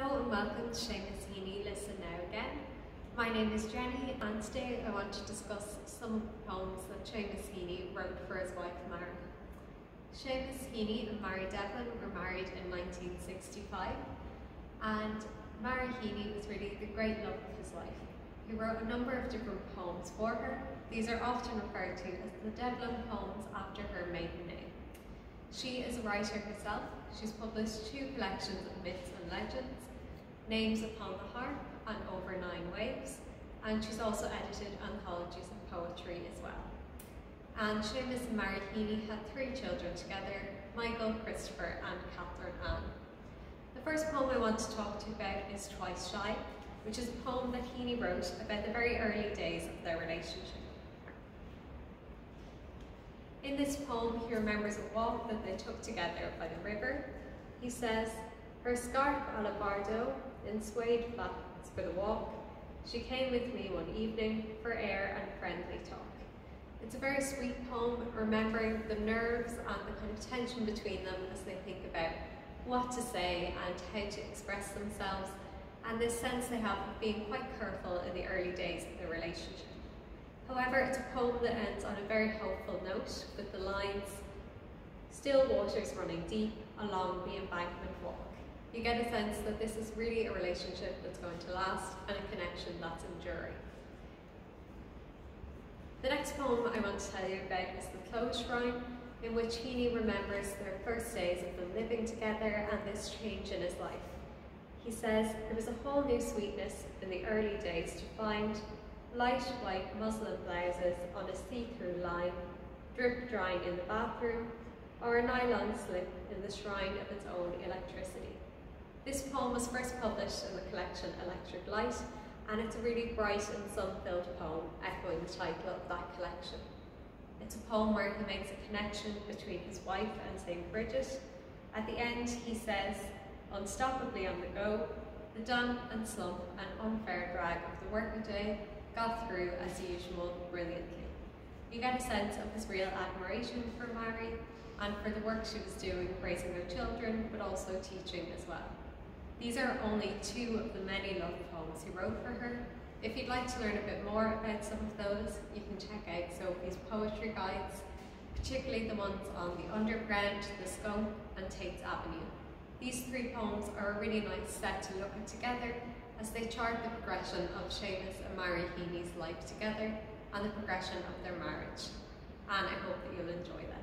Hello and welcome to Seamus Heaney Listen Now Again. My name is Jenny and today I want to discuss some of the poems that Seamus Heaney wrote for his wife Mary. Seamus Heaney and Mary Devlin were married in 1965 and Mary Heaney was really the great love of his life. He wrote a number of different poems for her. These are often referred to as the Devlin poems after her maiden name. She is a writer herself. She's published two collections of myths and legends, Names Upon the Harp and Over Nine Waves, and she's also edited anthologies of poetry as well. And Seamus and Mary Heaney had three children together, Michael, Christopher and Catherine Anne. The first poem I want to talk to you about is Twice Shy, which is a poem that Heaney wrote about the very early days of their relationship. In this poem, he remembers a walk that they took together by the river. He says, her scarf à la Bardot in suede flats for the walk. She came with me one evening for air and friendly talk. It's a very sweet poem, remembering the nerves and the kind of tension between them as they think about what to say and how to express themselves, and this sense they have of being quite careful in the early days of their relationship. However, it's a poem that ends on a very hopeful note with the lines, Still waters running deep along the embankment walk. You get a sense that this is really a relationship that's going to last and a connection that's enduring. The next poem I want to tell you about is The Clothes Shrine, in which Heaney remembers their first days of them living together and this change in his life. He says, there was a whole new sweetness in the early days to find light white muslin blouses on a see-through line, drip drying in the bathroom, or a nylon slip in the shrine of its own electricity. This poem was first published in the collection Electric Light, and it's a really bright and sun-filled poem, echoing the title of that collection. It's a poem where he makes a connection between his wife and St. Bridget. At the end, he says, unstoppably on the go, the dun and slump and unfair drag of the working day got through as usual brilliantly. You get a sense of his real admiration for Mary and for the work she was doing raising their children, but also teaching as well. These are only two of the many love poems he wrote for her. If you'd like to learn a bit more about some of those, you can check out Sophie's poetry guides, particularly the ones on the Underground, the Skunk and Tate's Avenue. These three poems are a really nice set to look at together as they chart the progression of Seamus and Mary Heaney's life together and the progression of their marriage. And I hope that you'll enjoy them.